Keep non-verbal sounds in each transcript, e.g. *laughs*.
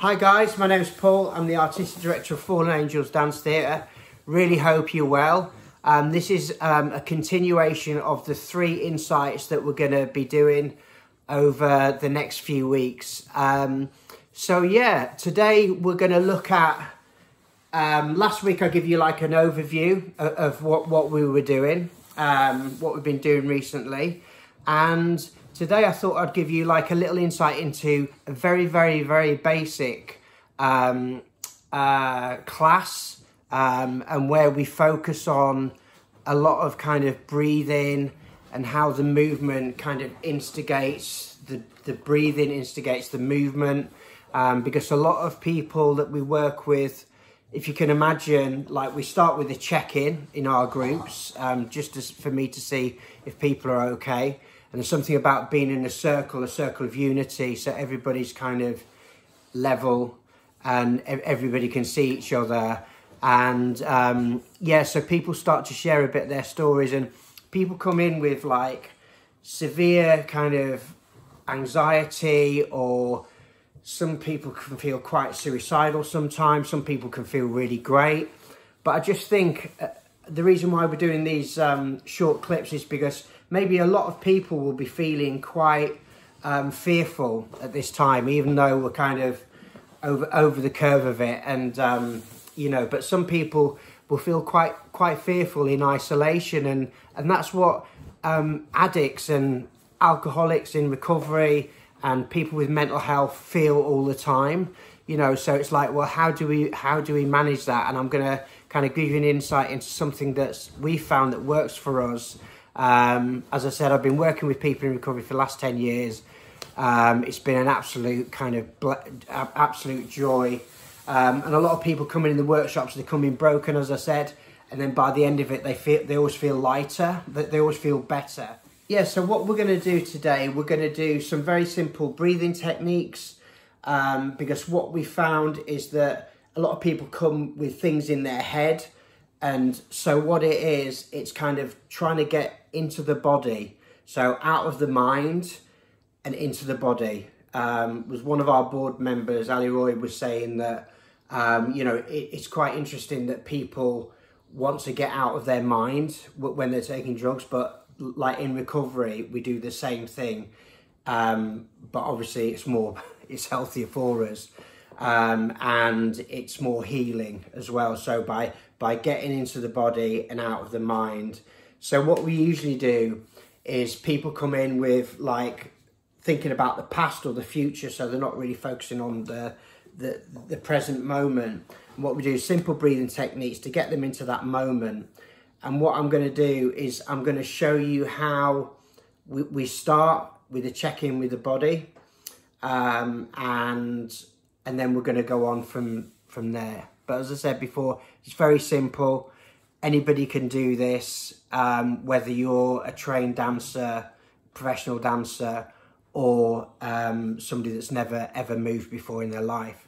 Hi guys, my name is Paul. I'm the Artistic Director of Fallen Angels Dance Theatre. Really hope you're well. Um, this is um, a continuation of the three insights that we're going to be doing over the next few weeks. Um, so yeah, today we're going to look at, um, last week I give you like an overview of, of what, what we were doing, um, what we've been doing recently. And Today I thought I'd give you like a little insight into a very, very, very basic um, uh, class um, and where we focus on a lot of kind of breathing and how the movement kind of instigates, the, the breathing instigates the movement. Um, because a lot of people that we work with, if you can imagine, like we start with a check-in in our groups, um, just as, for me to see if people are okay. And there's something about being in a circle, a circle of unity, so everybody's kind of level and everybody can see each other. And um, yeah, so people start to share a bit their stories, and people come in with like severe kind of anxiety, or some people can feel quite suicidal sometimes, some people can feel really great. But I just think uh, the reason why we're doing these um, short clips is because maybe a lot of people will be feeling quite um, fearful at this time, even though we're kind of over over the curve of it. And um, you know, but some people will feel quite quite fearful in isolation, and and that's what um, addicts and alcoholics in recovery and people with mental health feel all the time. You know, so it's like, well, how do we how do we manage that? And I'm gonna kind of give you an insight into something that's we found that works for us um, as I said, I've been working with people in recovery for the last 10 years. Um, it's been an absolute kind of absolute joy. Um, and a lot of people come in the workshops, they come in broken, as I said, and then by the end of it, they feel they always feel lighter, that they always feel better. Yeah, so what we're going to do today, we're going to do some very simple breathing techniques um, because what we found is that a lot of people come with things in their head and so what it is, it's kind of trying to get into the body. So out of the mind and into the body. Um, was one of our board members, Ali Roy, was saying that, um, you know, it, it's quite interesting that people want to get out of their mind when they're taking drugs, but like in recovery, we do the same thing. Um, but obviously it's more, *laughs* it's healthier for us. Um, and it's more healing as well. So by by getting into the body and out of the mind. So what we usually do is people come in with like thinking about the past or the future, so they're not really focusing on the the, the present moment. And what we do is simple breathing techniques to get them into that moment. And what I'm going to do is I'm going to show you how we, we start with a check-in with the body um, and and then we're going to go on from from there. But as I said before, it's very simple. Anybody can do this, um, whether you're a trained dancer, professional dancer, or um, somebody that's never ever moved before in their life.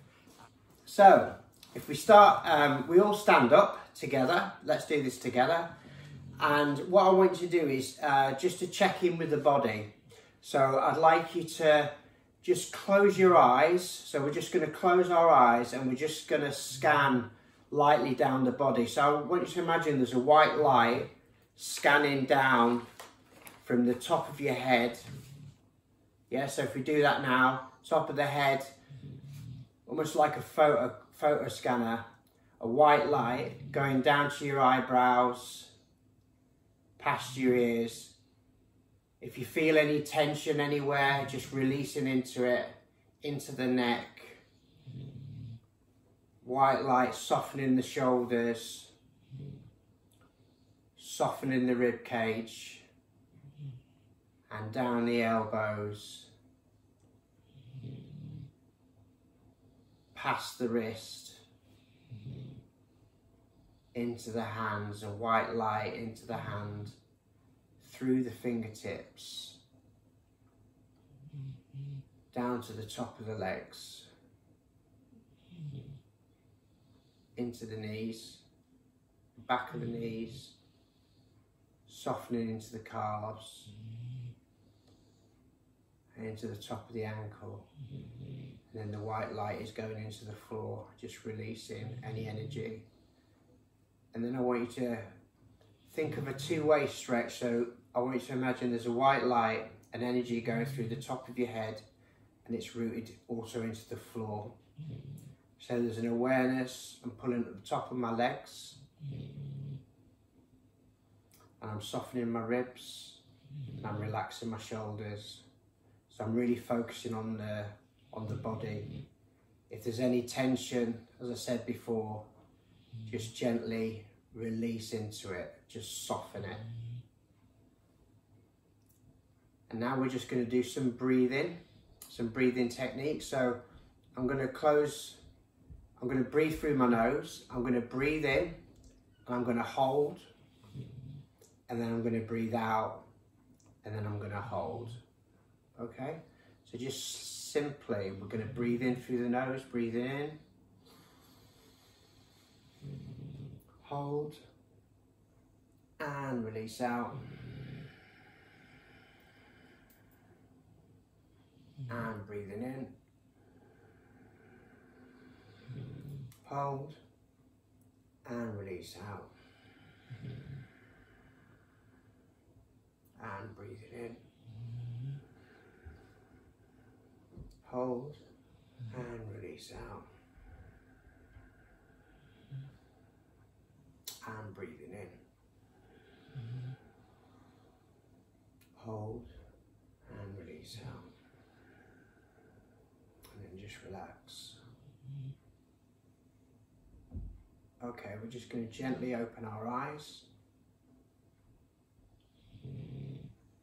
So, if we start, um, we all stand up together. Let's do this together. And what I want you to do is uh, just to check in with the body. So I'd like you to just close your eyes. So we're just going to close our eyes and we're just going to scan lightly down the body. So I want you to imagine there's a white light scanning down from the top of your head. Yeah, so if we do that now, top of the head, almost like a photo, photo scanner, a white light going down to your eyebrows, past your ears, if you feel any tension anywhere, just releasing into it, into the neck. White light softening the shoulders, softening the rib cage, and down the elbows, past the wrist, into the hands, a white light into the hand through the fingertips, down to the top of the legs, into the knees, back of the knees, softening into the calves, and into the top of the ankle, And then the white light is going into the floor, just releasing any energy. And then I want you to think of a two-way stretch. So I want you to imagine there's a white light and energy going through the top of your head and it's rooted also into the floor. So there's an awareness, I'm pulling at the top of my legs and I'm softening my ribs and I'm relaxing my shoulders. So I'm really focusing on the on the body. If there's any tension, as I said before, just gently release into it, just soften it. And now we're just going to do some breathing, some breathing techniques. So I'm going to close, I'm going to breathe through my nose, I'm going to breathe in, and I'm going to hold, and then I'm going to breathe out, and then I'm going to hold. Okay? So just simply, we're going to breathe in through the nose, breathe in, hold, and release out. And breathing in. Hold. And release out. And breathe it in. Hold. And release out. And breathing in. Hold and release out. And then just relax. Okay, we're just going to gently open our eyes.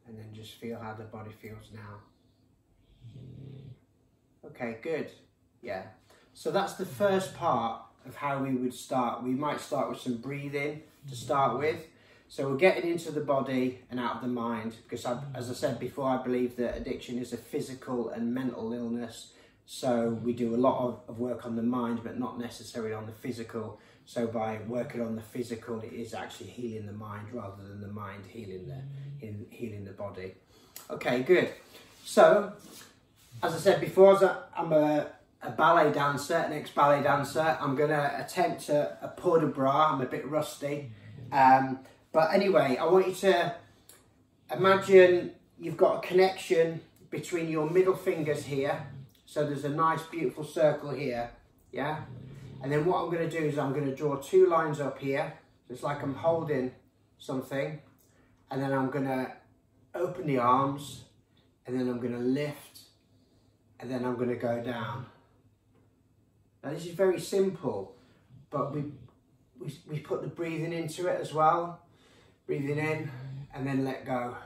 And then just feel how the body feels now. Okay, good. Yeah. So that's the first part of how we would start. We might start with some breathing to start with. So we're getting into the body and out of the mind because, I, as I said before, I believe that addiction is a physical and mental illness. So we do a lot of, of work on the mind, but not necessarily on the physical. So by working on the physical, it is actually healing the mind rather than the mind healing the in, healing the body. Okay, good. So, as I said before, I'm a a ballet dancer, an ex-ballet dancer. I'm going to attempt a, a port de bras. I'm a bit rusty. Um, but anyway, I want you to imagine you've got a connection between your middle fingers here. So there's a nice, beautiful circle here. Yeah? And then what I'm going to do is I'm going to draw two lines up here. So it's like I'm holding something. And then I'm going to open the arms. And then I'm going to lift. And then I'm going to go down. Now this is very simple, but we, we, we put the breathing into it as well. Breathing in and then let go.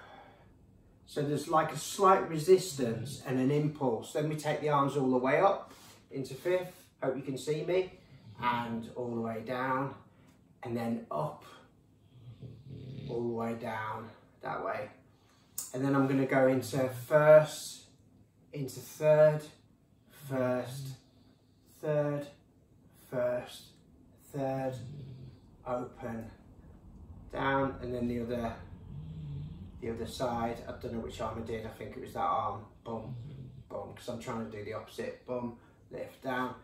So there's like a slight resistance and an impulse. Then we take the arms all the way up into fifth. Hope you can see me. And all the way down and then up, all the way down that way. And then I'm going to go into first, into third, first, third, first, third, open, down, and then the other, the other side. I don't know which arm I did. I think it was that arm. Boom, boom. Because I'm trying to do the opposite. Boom, lift down,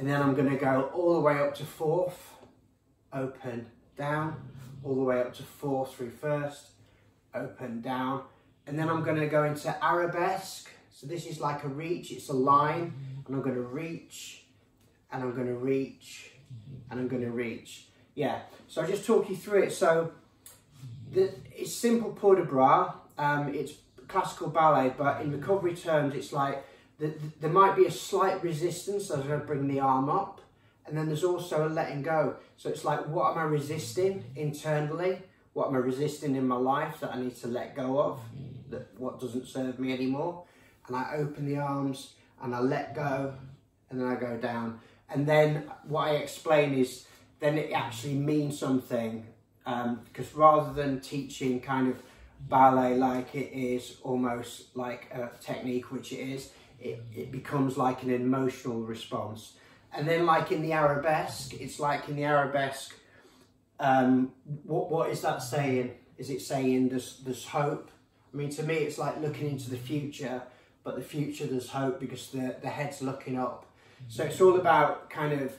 and then I'm going to go all the way up to fourth, open, down, all the way up to four through first, open, down, and then I'm going to go into arabesque. So this is like a reach. It's a line, and I'm going to reach and I'm going to reach and I'm going to reach. Yeah, so I'll just talk you through it. So the, it's simple port de bras. Um, it's classical ballet, but in recovery terms, it's like there might be a slight resistance as I bring the arm up. And then there's also a letting go. So it's like, what am I resisting internally? What am I resisting in my life that I need to let go of? That what doesn't serve me anymore? And I open the arms and I let go and then I go down. And then what I explain is then it actually means something because um, rather than teaching kind of ballet like it is almost like a technique, which it is, it, it becomes like an emotional response. And then like in the arabesque, it's like in the arabesque, um, what, what is that saying? Is it saying there's, there's hope? I mean, to me, it's like looking into the future, but the future there's hope because the, the head's looking up. So it's all about kind of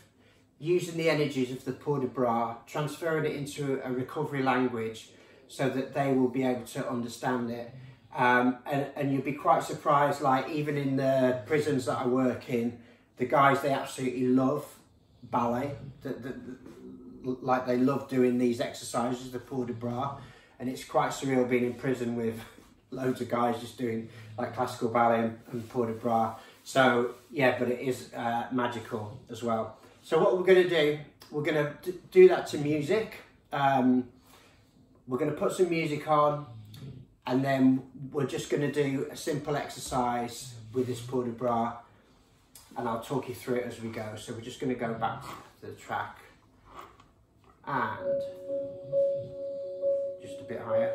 using the energies of the port de bras, transferring it into a recovery language so that they will be able to understand it. Um, and, and you'll be quite surprised, like even in the prisons that I work in, the guys, they absolutely love ballet. The, the, the, like they love doing these exercises, the port de bras. And it's quite surreal being in prison with *laughs* loads of guys just doing like classical ballet and, and de Bras. So yeah, but it is uh, magical as well. So what we're going to do, we're going to do that to music. Um, we're going to put some music on and then we're just going to do a simple exercise with this port de bras and I'll talk you through it as we go. So we're just going to go back to the track and just a bit higher.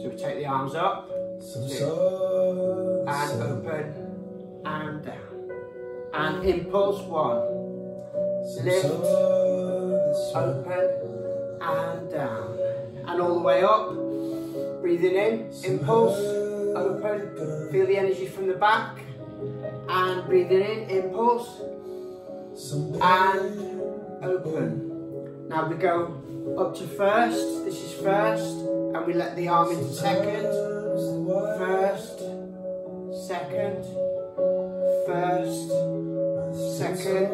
So we take the arms up. Two, and open and down. And impulse one. Lift. open and down. And all the way up breathing in impulse open feel the energy from the back and breathing in impulse and open. Now we go up to first this is first and we let the arm into second, first, second, first, second,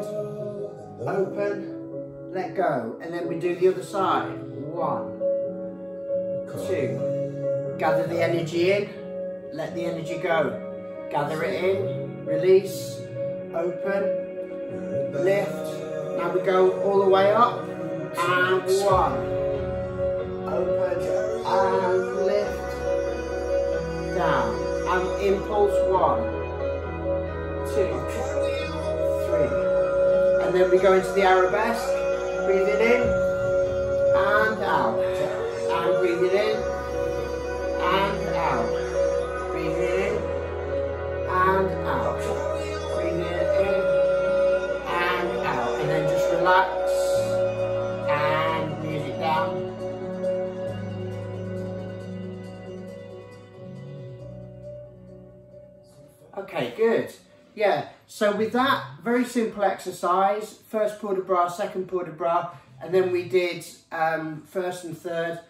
open, let go, and then we do the other side. One, two, gather the energy in, let the energy go, gather it in, release, open, lift, now we go all the way up, and one, open, and lift. Down. And impulse one. Two. Three. And then we go into the arabesque. Breathing in. And out Okay, good. Yeah, so with that, very simple exercise. First port de bras, second port de bras, and then we did um, first and third.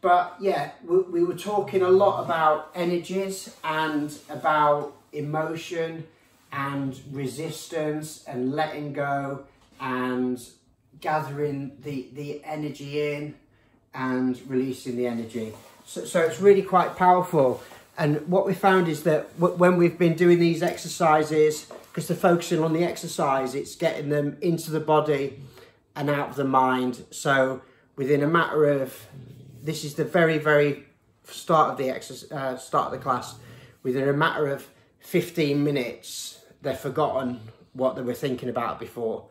But yeah, we, we were talking a lot about energies and about emotion and resistance and letting go and gathering the, the energy in and releasing the energy. So, so it's really quite powerful. And what we found is that when we've been doing these exercises, because they're focusing on the exercise, it's getting them into the body and out of the mind. So within a matter of, this is the very, very start of the exercise, uh, start of the class, within a matter of 15 minutes, they've forgotten what they were thinking about before,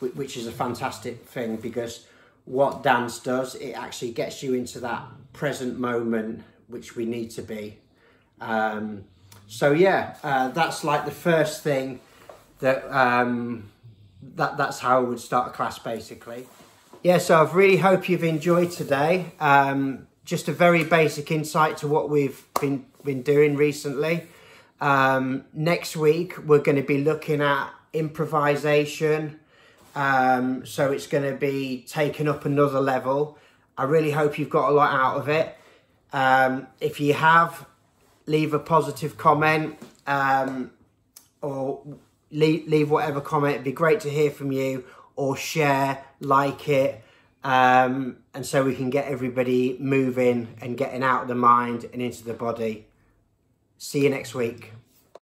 which is a fantastic thing because what dance does, it actually gets you into that present moment, which we need to be. Um, so yeah, uh, that's like the first thing that um, that that's how I would start a class basically. Yeah, so I really hope you've enjoyed today. Um, just a very basic insight to what we've been been doing recently. Um, next week we're going to be looking at improvisation. Um, so it's going to be taken up another level. I really hope you've got a lot out of it. Um, if you have, leave a positive comment um, or leave, leave whatever comment. It'd be great to hear from you or share, like it. Um, and so we can get everybody moving and getting out of the mind and into the body. See you next week.